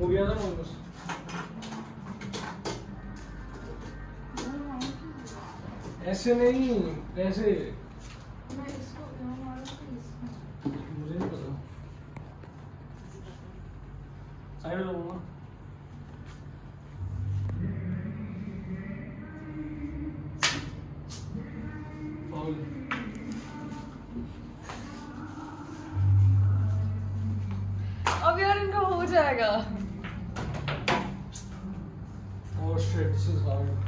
हो गया था ऐसे नहीं ऐसे। मैं इसको मुझे नहीं पता। साइड अब यार इनका हो जाएगा Oh shit, this is hard.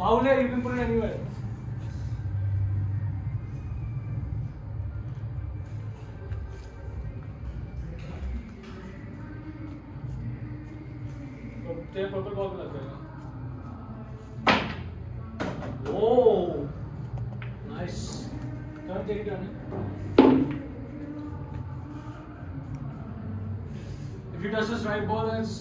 Foul है, you can put it anywhere. तो तेरे purple ball पे लग जाएगा. Oh, nice. Turn, take it down. If you touch this right ball, then it's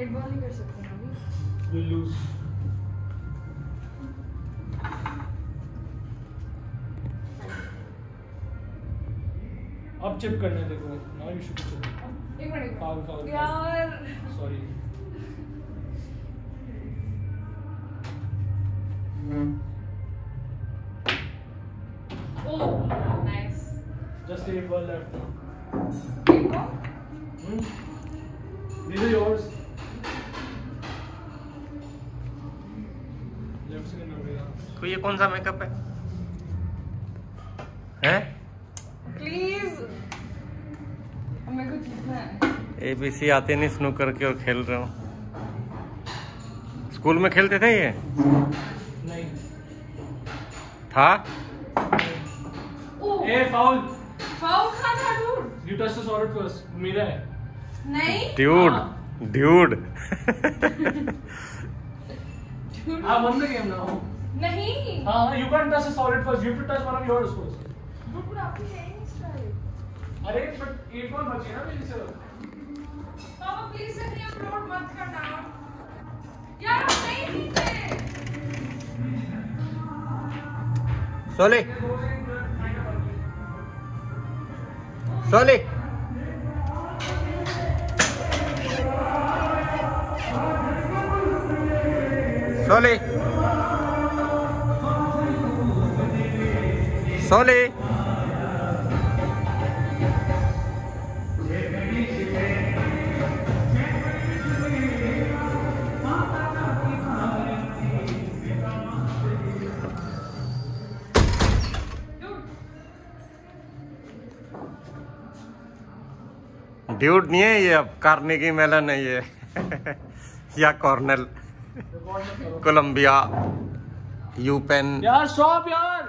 eight ball नहीं कर सकती ना अभी। अब चिप करने देखो नाउ यू शुड चिप एक मिनट मिनट foul, यार। Sorry oh nice just eight ball left Hmm? These are yours. तो ये कौन सा मेकअप है? हैं? प्लीज़ मेरे को जीतना है। एबीसी आते नहीं स्नूकर के और खेल रहे हो। स्कूल में खेलते थे ये? नहीं। था? ए फाउल फाउल खा था dude you touch the solid first मेरा है। नहीं? ड्यूड हाँ। Dude I won the game now नहीं। हाँ you can touch the solid first you have to touch one of yours first Dude, but आपकी है नहीं स्ट्राइक अरे बट एक बॉल बची ना मेरी से। पापा प्लीज़ से नहीं अपलोड मत करना। यार आप नहीं जीते। सोले। सोले। सोले सोले ड्यूट नहीं है ये अब। कार्नेगी मेलन है ये। या कॉर्नेल कोलंबिया यूपेन यार शॉप यार।